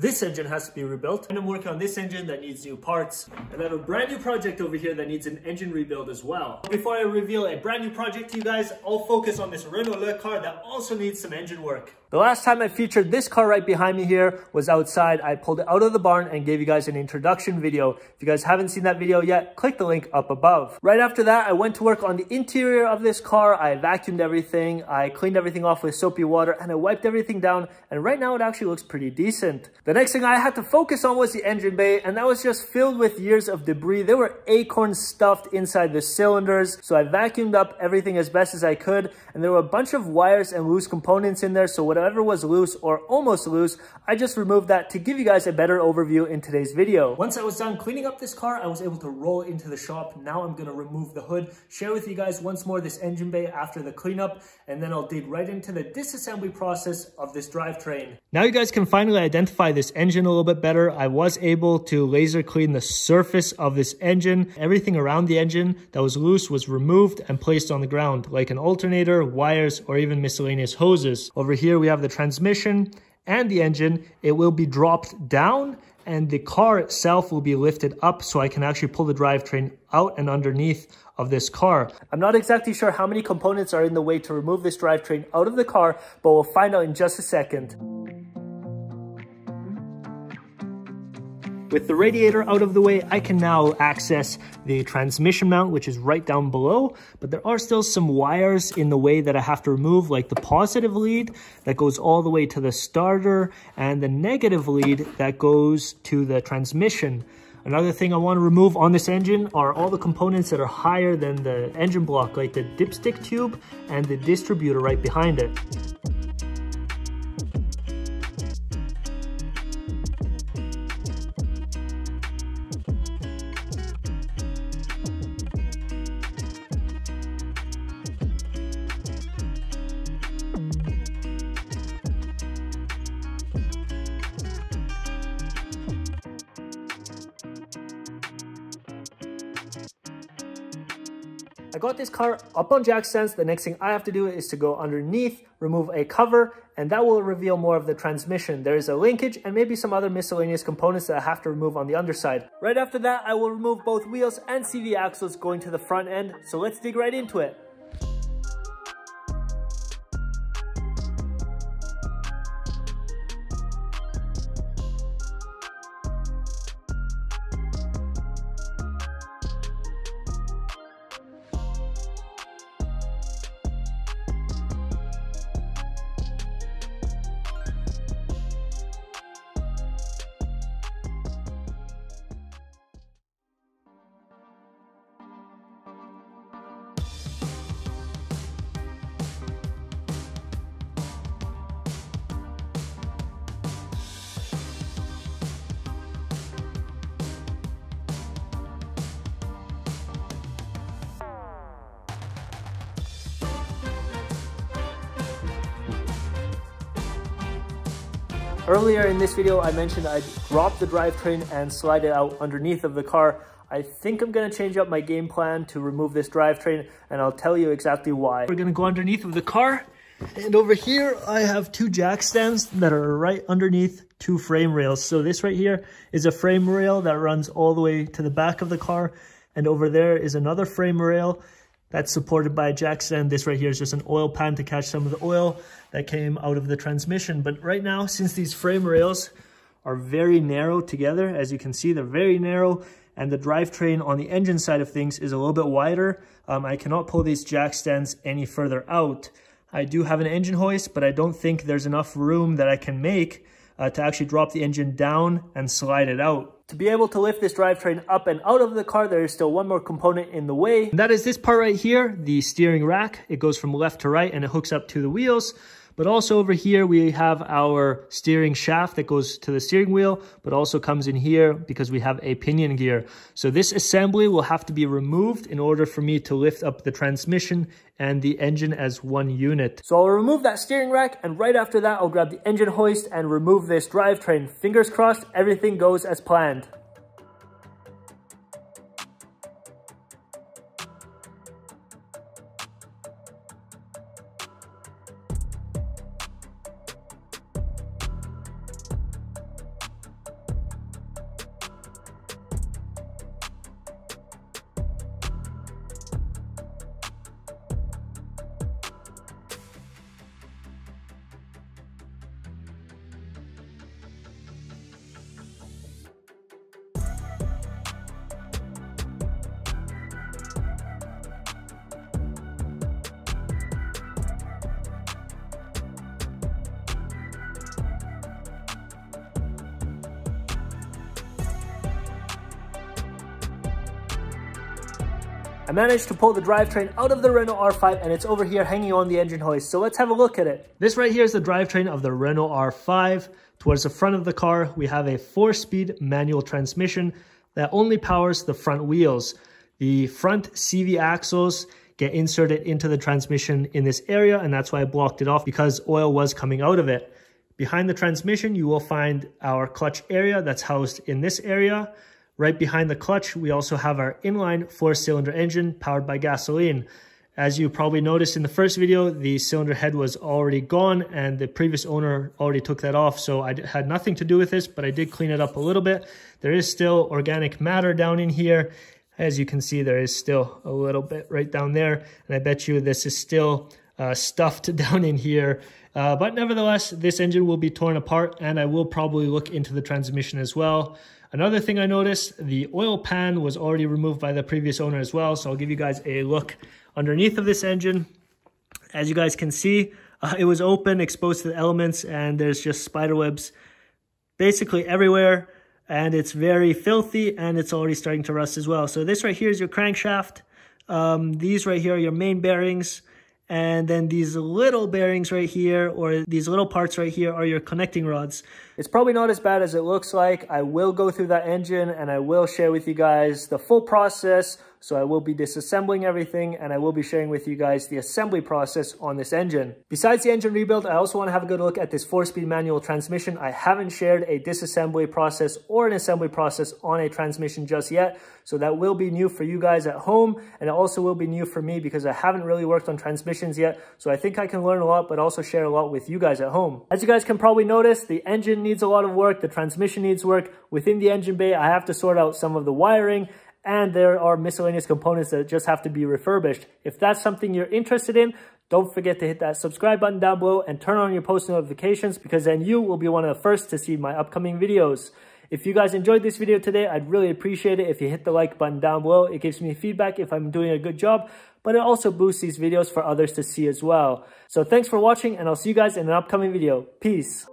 This engine has to be rebuilt, and I'm working on this engine that needs new parts, and I have a brand new project over here that needs an engine rebuild as well. Before I reveal a brand new project to you guys, I'll focus on this Renault Le car that also needs some engine work. The last time I featured this car right behind me here was outside. I pulled it out of the barn and gave you guys an introduction video. If you guys haven't seen that video yet, click the link up above. Right after that, I went to work on the interior of this car. I vacuumed everything, I cleaned everything off with soapy water, and I wiped everything down. And right now it actually looks pretty decent. The next thing I had to focus on was the engine bay, and that was just filled with years of debris. There were acorns stuffed inside the cylinders. So I vacuumed up everything as best as I could. And there were a bunch of wires and loose components in there. So whatever whatever was loose or almost loose, I just removed that to give you guys a better overview in today's video. Once I was done cleaning up this car, I was able to roll it into the shop. Now I'm gonna remove the hood, share with you guys once more this engine bay after the cleanup, and then I'll dig right into the disassembly process of this drivetrain. Now you guys can finally identify this engine a little bit better. I was able to laser clean the surface of this engine. Everything around the engine that was loose was removed and placed on the ground, like an alternator, wires, or even miscellaneous hoses. Over here we have the transmission and the engine, it will be dropped down and the car itself will be lifted up so I can actually pull the drivetrain out and underneath of this car. I'm not exactly sure how many components are in the way to remove this drivetrain out of the car, but we'll find out in just a second. With the radiator out of the way, I can now access the transmission mount, which is right down below, but there are still some wires in the way that I have to remove, like the positive lead that goes all the way to the starter and the negative lead that goes to the transmission. Another thing I want to remove on this engine are all the components that are higher than the engine block, like the dipstick tube and the distributor right behind it. I got this car up on jack stands. The next thing I have to do is to go underneath, remove a cover, and that will reveal more of the transmission. There is a linkage and maybe some other miscellaneous components that I have to remove on the underside. Right after that, I will remove both wheels and CV axles going to the front end. So let's dig right into it. Earlier in this video, I mentioned I'd drop the drivetrain and slide it out underneath of the car. I think I'm gonna change up my game plan to remove this drivetrain and I'll tell you exactly why. We're gonna go underneath of the car and over here I have two jack stands that are right underneath two frame rails. So this right here is a frame rail that runs all the way to the back of the car and over there is another frame rail that's supported by a jack stand. This right here is just an oil pan to catch some of the oil that came out of the transmission. But right now, since these frame rails are very narrow together, as you can see, they're very narrow, and the drivetrain on the engine side of things is a little bit wider, um, I cannot pull these jack stands any further out. I do have an engine hoist, but I don't think there's enough room that I can make uh, to actually drop the engine down and slide it out. To be able to lift this drivetrain up and out of the car, there is still one more component in the way. And that is this part right here, the steering rack. It goes from left to right and it hooks up to the wheels. But also over here, we have our steering shaft that goes to the steering wheel, but also comes in here because we have a pinion gear. So this assembly will have to be removed in order for me to lift up the transmission and the engine as one unit. So I'll remove that steering rack and right after that, I'll grab the engine hoist and remove this drivetrain. Fingers crossed, everything goes as planned. I managed to pull the drivetrain out of the Renault R5 and it's over here hanging on the engine hoist. So let's have a look at it. This right here is the drivetrain of the Renault R5. Towards the front of the car, we have a four-speed manual transmission that only powers the front wheels. The front CV axles get inserted into the transmission in this area and that's why I blocked it off because oil was coming out of it. Behind the transmission, you will find our clutch area that's housed in this area. Right behind the clutch, we also have our inline four-cylinder engine powered by gasoline. As you probably noticed in the first video, the cylinder head was already gone and the previous owner already took that off. So I had nothing to do with this, but I did clean it up a little bit. There is still organic matter down in here. As you can see, there is still a little bit right down there. And I bet you this is still uh, stuffed down in here. Uh, but nevertheless, this engine will be torn apart and I will probably look into the transmission as well. Another thing I noticed, the oil pan was already removed by the previous owner as well. So I'll give you guys a look underneath of this engine. As you guys can see, uh, it was open, exposed to the elements, and there's just spider webs basically everywhere. And it's very filthy, and it's already starting to rust as well. So this right here is your crankshaft. Um, these right here are your main bearings. And then these little bearings right here, or these little parts right here are your connecting rods. It's probably not as bad as it looks like. I will go through that engine and I will share with you guys the full process so I will be disassembling everything and I will be sharing with you guys the assembly process on this engine. Besides the engine rebuild, I also want to have a good look at this four-speed manual transmission. I haven't shared a disassembly process or an assembly process on a transmission just yet. So that will be new for you guys at home. And it also will be new for me because I haven't really worked on transmissions yet. So I think I can learn a lot, but also share a lot with you guys at home. As you guys can probably notice, the engine needs a lot of work. The transmission needs work. Within the engine bay, I have to sort out some of the wiring and there are miscellaneous components that just have to be refurbished. If that's something you're interested in, don't forget to hit that subscribe button down below and turn on your post notifications because then you will be one of the first to see my upcoming videos. If you guys enjoyed this video today, I'd really appreciate it if you hit the like button down below. It gives me feedback if I'm doing a good job, but it also boosts these videos for others to see as well. So thanks for watching and I'll see you guys in an upcoming video. Peace.